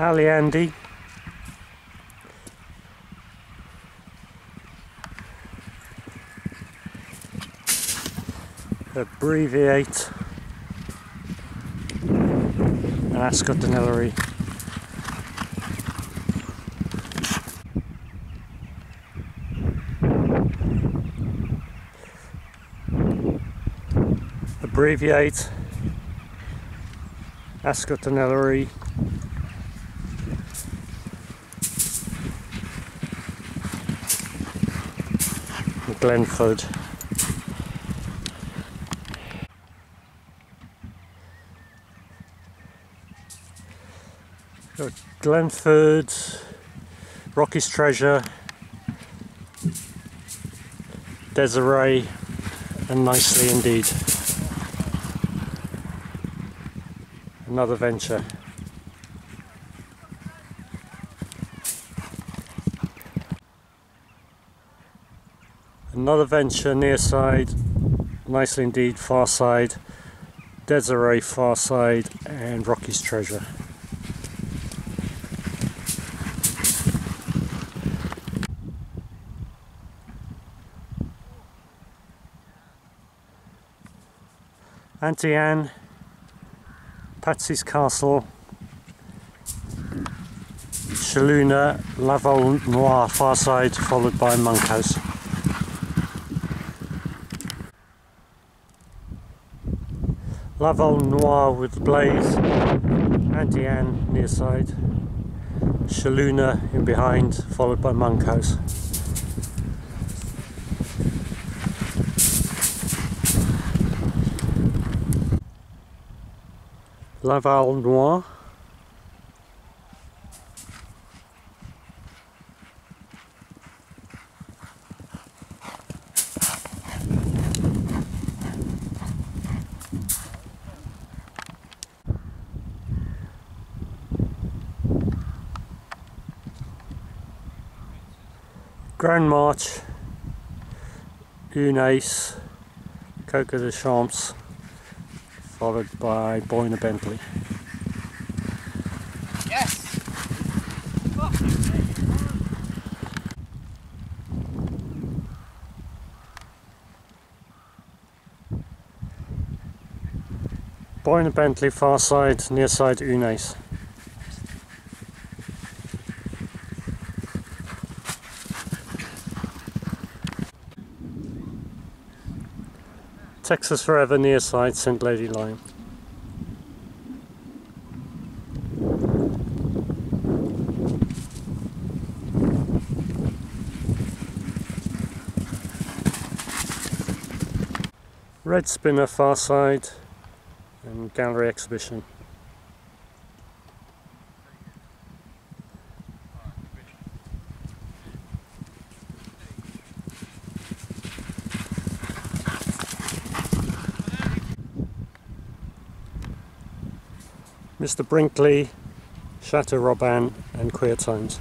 Ali Andy. Abbreviate. Ascot Denillery. Abbreviate. Ascot Denillery. Glenford. Glenford, Rocky's Treasure, Desiree, and Nicely Indeed. Another venture. Another venture near side, nicely indeed, far side, Desiree far side, and Rocky's Treasure. Auntie Anne, Patsy's Castle, Chaluna, Laval Noir far side, followed by Monkhouse. Laval Noir with Blaze, Auntie Anne near side, Chaluna in behind, followed by Monkhouse. Laval Noir. Grand March, Un Ace, Coco de Champs, followed by Boyne Bentley. Yes. Boyne Bentley, far side, near side Un Ace. Texas Forever near side St Lady Line. Red Spinner far side and gallery exhibition. Mr. Brinkley, Chateau Robin and Queer Times.